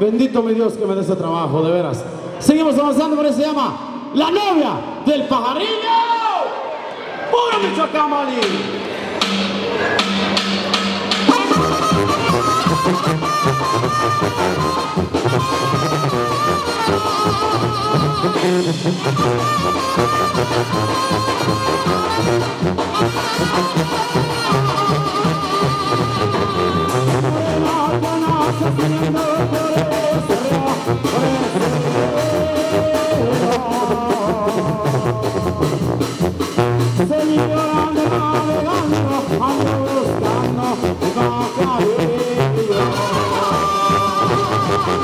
Bendito mi Dios que me dé ese trabajo, de veras. Seguimos avanzando, pero se llama La novia del pajarillo. ¡Puro Michoacán, Mali!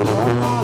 Oh,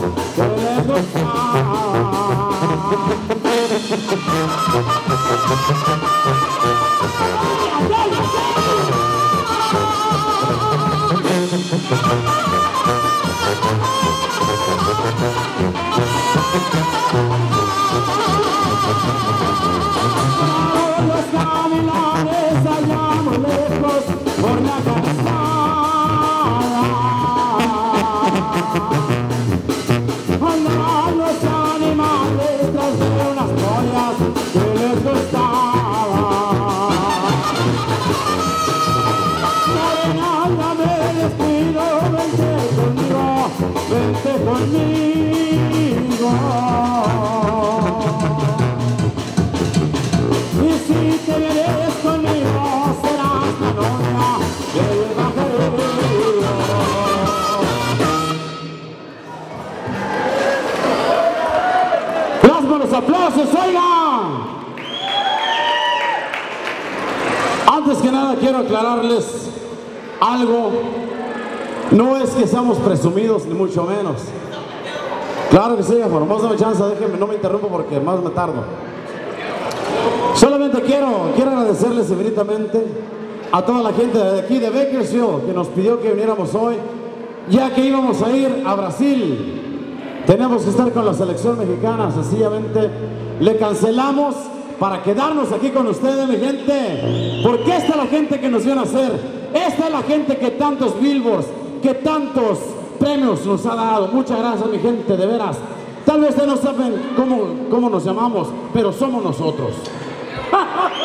aplausos, oigan. Antes que nada quiero aclararles algo. No es que seamos presumidos, ni mucho menos. Claro que sí, por más dame chance, déjenme, no me interrumpo porque más me tardo. Solamente quiero, quiero agradecerles infinitamente a toda la gente de aquí de Bakersfield que nos pidió que viniéramos hoy, ya que íbamos a ir a Brasil. Tenemos que estar con la selección mexicana, sencillamente le cancelamos para quedarnos aquí con ustedes, mi gente. Porque esta es la gente que nos viene a hacer. Esta es la gente que tantos billboards, que tantos premios nos ha dado. Muchas gracias, mi gente, de veras. Tal vez ustedes no saben cómo, cómo nos llamamos, pero somos nosotros.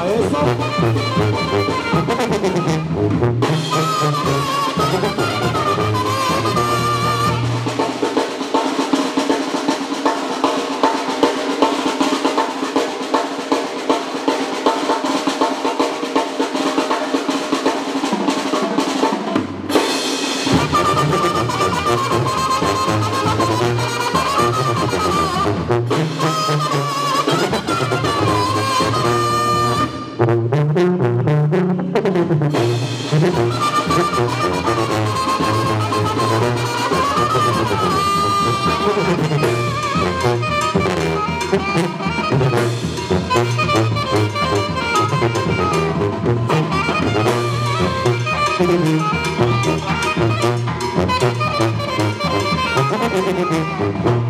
a eso. Thank you.